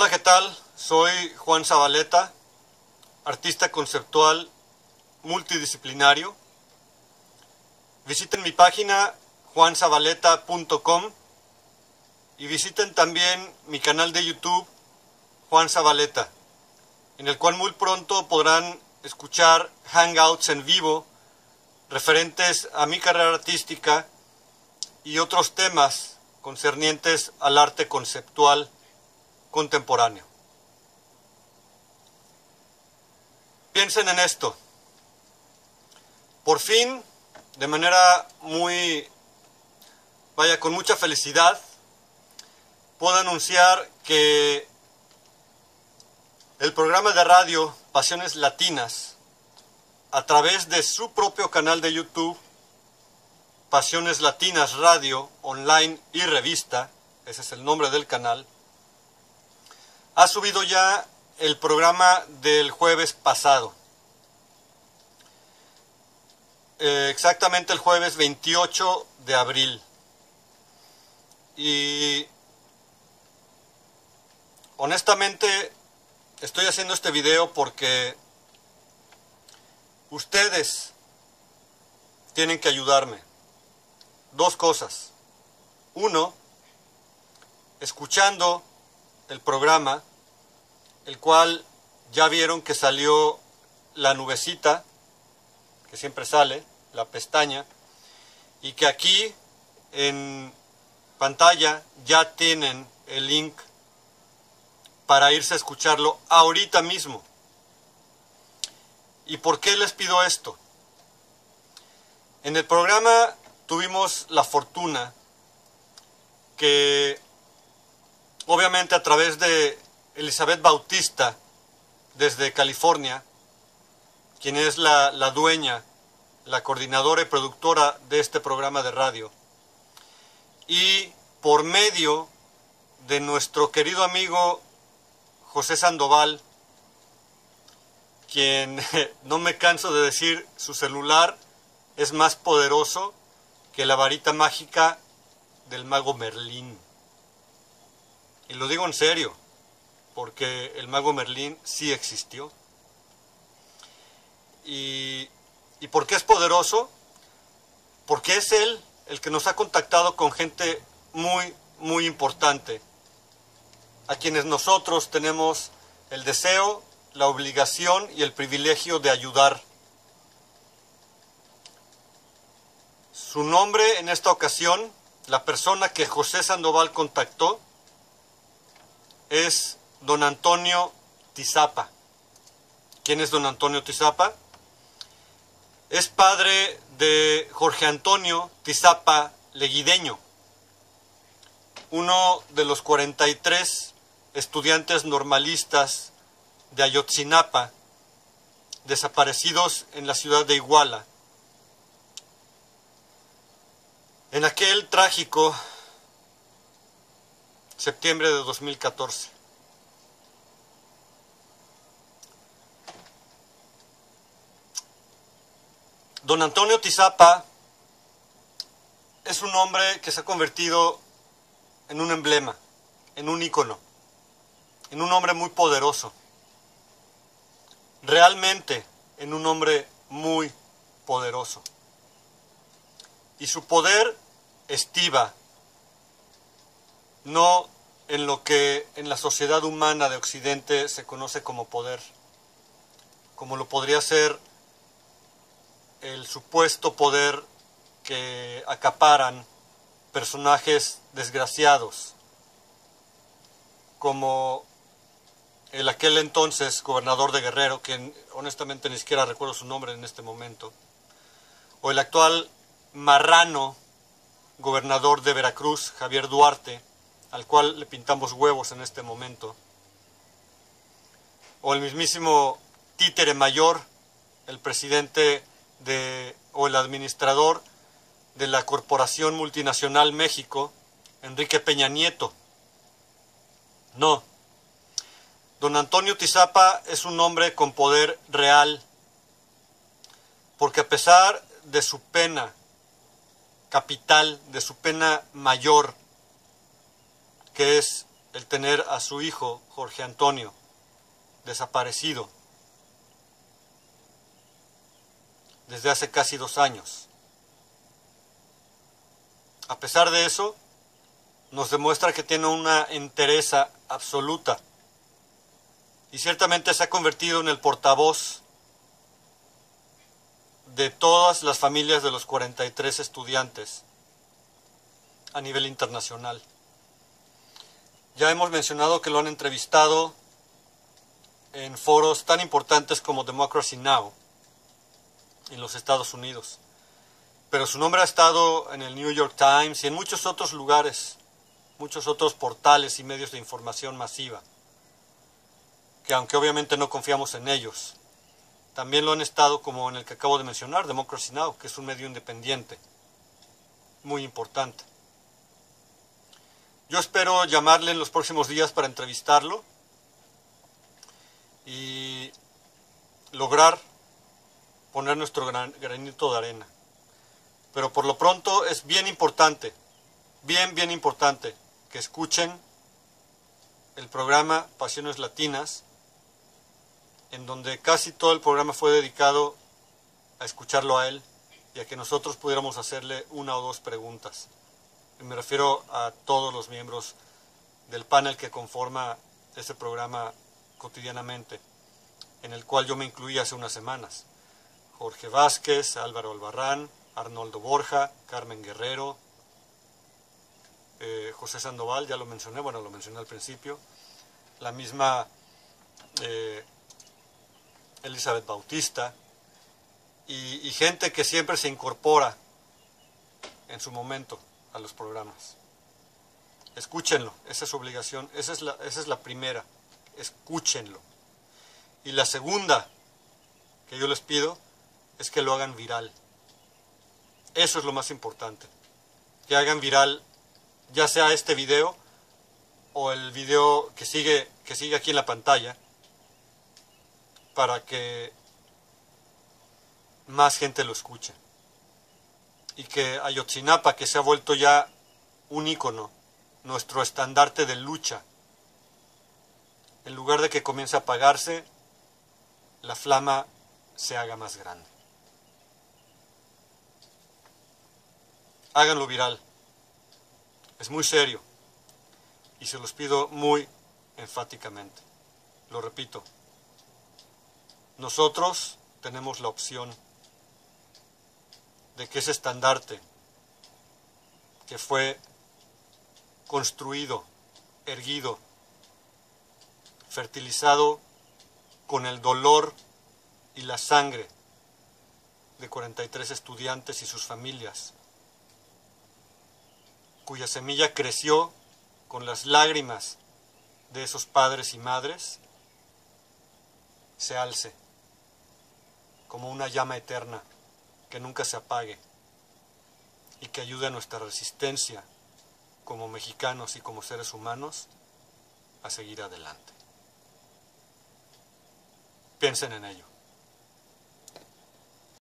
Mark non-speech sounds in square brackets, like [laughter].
Hola, ¿qué tal? Soy Juan Zabaleta, artista conceptual multidisciplinario. Visiten mi página juanzabaleta.com y visiten también mi canal de YouTube Juan Zabaleta, en el cual muy pronto podrán escuchar hangouts en vivo referentes a mi carrera artística y otros temas concernientes al arte conceptual contemporáneo. Piensen en esto. Por fin, de manera muy, vaya, con mucha felicidad, puedo anunciar que el programa de radio Pasiones Latinas, a través de su propio canal de YouTube, Pasiones Latinas Radio, online y revista, ese es el nombre del canal, ha subido ya el programa del jueves pasado. Eh, exactamente el jueves 28 de abril. Y honestamente estoy haciendo este video porque ustedes tienen que ayudarme. Dos cosas. Uno, escuchando el programa, el cual ya vieron que salió la nubecita, que siempre sale, la pestaña, y que aquí en pantalla ya tienen el link para irse a escucharlo ahorita mismo. ¿Y por qué les pido esto? En el programa tuvimos la fortuna que obviamente a través de Elizabeth Bautista desde California, quien es la, la dueña, la coordinadora y productora de este programa de radio, y por medio de nuestro querido amigo José Sandoval, quien [laughs] no me canso de decir, su celular es más poderoso que la varita mágica del mago Merlín. Y lo digo en serio, porque el mago Merlín sí existió. Y, ¿Y por qué es poderoso? Porque es él el que nos ha contactado con gente muy, muy importante a quienes nosotros tenemos el deseo, la obligación y el privilegio de ayudar. Su nombre en esta ocasión, la persona que José Sandoval contactó, es don Antonio Tizapa. ¿Quién es don Antonio Tizapa? Es padre de Jorge Antonio Tizapa Leguideño, uno de los 43 estudiantes normalistas de Ayotzinapa, desaparecidos en la ciudad de Iguala. En aquel trágico septiembre de 2014. Don Antonio Tizapa es un hombre que se ha convertido en un emblema, en un ícono en un hombre muy poderoso. Realmente en un hombre muy poderoso. Y su poder estiva no en lo que en la sociedad humana de Occidente se conoce como poder, como lo podría ser el supuesto poder que acaparan personajes desgraciados, como el aquel entonces gobernador de Guerrero, que honestamente ni siquiera recuerdo su nombre en este momento, o el actual marrano gobernador de Veracruz, Javier Duarte, al cual le pintamos huevos en este momento, o el mismísimo títere mayor, el presidente de, o el administrador de la Corporación Multinacional México, Enrique Peña Nieto. No, Don Antonio Tizapa es un hombre con poder real, porque a pesar de su pena capital, de su pena mayor, que es el tener a su hijo, Jorge Antonio, desaparecido desde hace casi dos años. A pesar de eso, nos demuestra que tiene una entereza absoluta y ciertamente se ha convertido en el portavoz de todas las familias de los 43 estudiantes a nivel internacional. Ya hemos mencionado que lo han entrevistado en foros tan importantes como Democracy Now! En los Estados Unidos. Pero su nombre ha estado en el New York Times y en muchos otros lugares, muchos otros portales y medios de información masiva, que aunque obviamente no confiamos en ellos, también lo han estado como en el que acabo de mencionar, Democracy Now!, que es un medio independiente, muy importante. Yo espero llamarle en los próximos días para entrevistarlo y lograr poner nuestro granito de arena. Pero por lo pronto es bien importante, bien, bien importante que escuchen el programa Pasiones Latinas, en donde casi todo el programa fue dedicado a escucharlo a él y a que nosotros pudiéramos hacerle una o dos preguntas. Y me refiero a todos los miembros del panel que conforma ese programa cotidianamente, en el cual yo me incluí hace unas semanas. Jorge Vázquez, Álvaro Albarrán, Arnoldo Borja, Carmen Guerrero, eh, José Sandoval, ya lo mencioné, bueno, lo mencioné al principio, la misma eh, Elizabeth Bautista, y, gente que siempre se incorpora en su momento a los programas. Escúchenlo, esa es su obligación, esa es la, esa es la primera, escúchenlo. Y la segunda que yo les pido es que lo hagan viral. Eso es lo más importante. Que hagan viral ya sea este video o el video que sigue, que sigue aquí en la pantalla para que más gente lo escuche. Y que Ayotzinapa, que se ha vuelto ya un ícono, nuestro estandarte de lucha, en lugar de que comience a apagarse, la flama se haga más grande. Háganlo viral. Es muy serio y se los pido muy enfáticamente. Lo repito, nosotros tenemos la opción de que ese estandarte que fue construido, erguido, fertilizado con el dolor y la sangre de 43 estudiantes y sus familias, cuya semilla creció con las lágrimas de esos padres y madres, se alce como una llama eterna que nunca se apague y que ayude a nuestra resistencia como mexicanos y como seres humanos a seguir adelante. Piensen en ello.